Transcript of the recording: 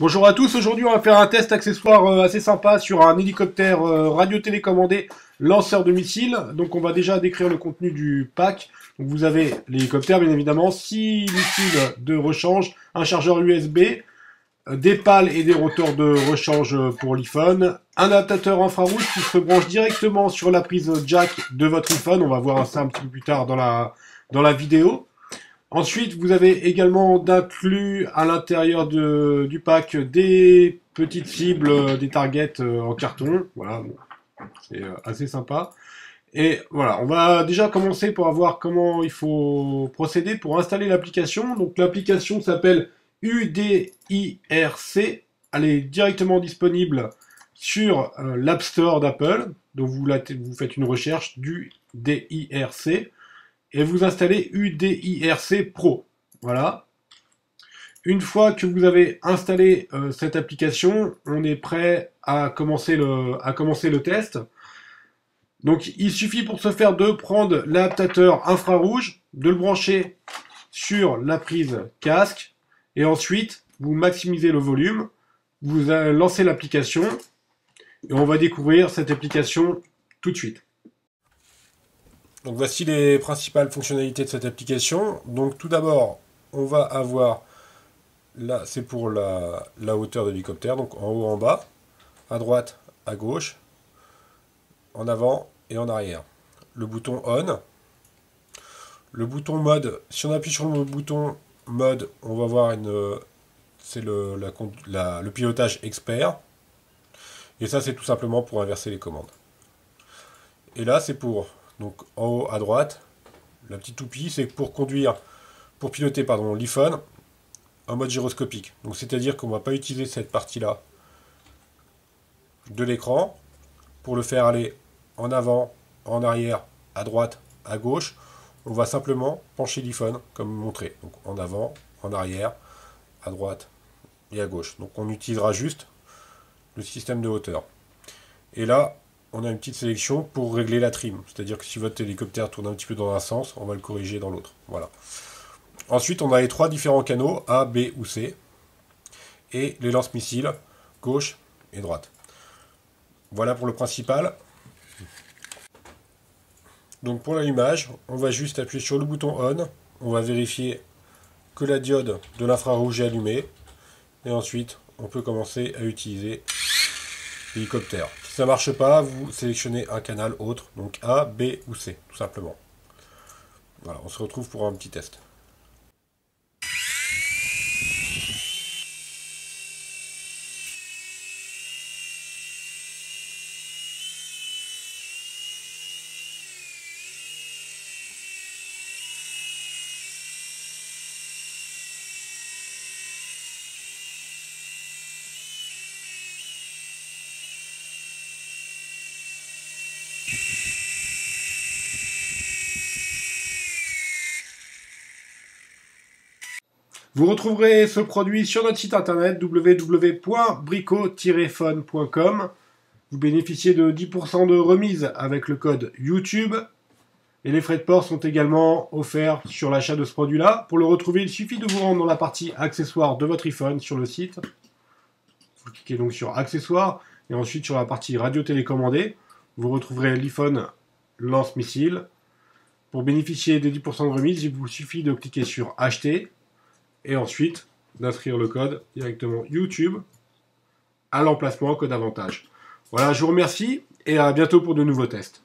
Bonjour à tous, aujourd'hui on va faire un test accessoire euh, assez sympa sur un hélicoptère euh, radio-télécommandé lanceur de missiles. Donc on va déjà décrire le contenu du pack. Donc vous avez l'hélicoptère bien évidemment, 6 missiles de rechange, un chargeur USB, euh, des pales et des rotors de rechange pour l'iPhone, un adaptateur infrarouge qui se branche directement sur la prise jack de votre iPhone, on va voir ça un petit peu plus tard dans la, dans la vidéo. Ensuite, vous avez également d'inclus à l'intérieur du pack des petites cibles, euh, des targets euh, en carton. Voilà, c'est euh, assez sympa. Et voilà, on va déjà commencer pour voir comment il faut procéder pour installer l'application. Donc l'application s'appelle UDIRC. Elle est directement disponible sur l'App Store d'Apple. Donc vous, vous faites une recherche du DIRC et vous installez UDIRC Pro. Voilà. Une fois que vous avez installé euh, cette application, on est prêt à commencer le, à commencer le test. Donc il suffit pour ce faire de prendre l'adaptateur infrarouge, de le brancher sur la prise casque, et ensuite vous maximisez le volume, vous lancez l'application, et on va découvrir cette application tout de suite. Donc voici les principales fonctionnalités de cette application. Donc tout d'abord, on va avoir, là c'est pour la, hauteur de l'hélicoptère, donc en haut, en bas, à droite, à gauche, en avant et en arrière. Le bouton on. Le bouton mode, si on appuie sur le bouton mode, on va voir c'est le pilotage expert. Et ça c'est tout simplement pour inverser les commandes. Et là c'est pour donc en haut à droite, la petite toupie, c'est pour conduire, pour piloter pardon l'iPhone en mode gyroscopique. Donc c'est-à-dire qu'on ne va pas utiliser cette partie-là de l'écran pour le faire aller en avant, en arrière, à droite, à gauche. On va simplement pencher l'iPhone comme montré. Donc en avant, en arrière, à droite et à gauche. Donc on utilisera juste le système de hauteur. Et là, on a une petite sélection pour régler la trim. C'est-à-dire que si votre hélicoptère tourne un petit peu dans un sens, on va le corriger dans l'autre. Voilà. Ensuite, on a les trois différents canaux, A, B ou C. Et les lance-missiles, gauche et droite. Voilà pour le principal. Donc pour l'allumage, on va juste appuyer sur le bouton ON. On va vérifier que la diode de l'infrarouge est allumée. Et ensuite, on peut commencer à utiliser l'hélicoptère ça marche pas, vous sélectionnez un canal autre, donc A, B ou C, tout simplement. Voilà, on se retrouve pour un petit test. Vous retrouverez ce produit sur notre site internet www.brico-phone.com. Vous bénéficiez de 10% de remise avec le code YouTube. Et les frais de port sont également offerts sur l'achat de ce produit-là. Pour le retrouver, il suffit de vous rendre dans la partie accessoires de votre iPhone sur le site. Vous cliquez donc sur accessoires et ensuite sur la partie radio télécommandée. Vous retrouverez l'iPhone lance-missile. Pour bénéficier des 10% de remise, il vous suffit de cliquer sur acheter et ensuite d'inscrire le code directement YouTube à l'emplacement code avantage. Voilà, je vous remercie et à bientôt pour de nouveaux tests.